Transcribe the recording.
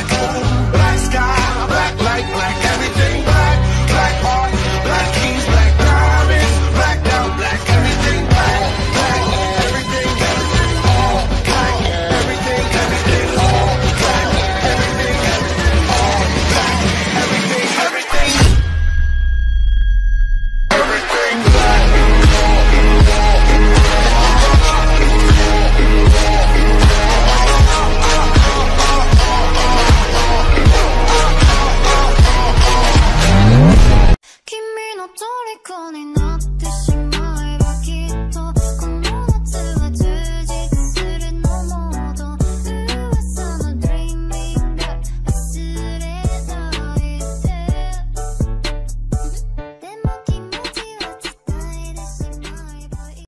I go. con i notti.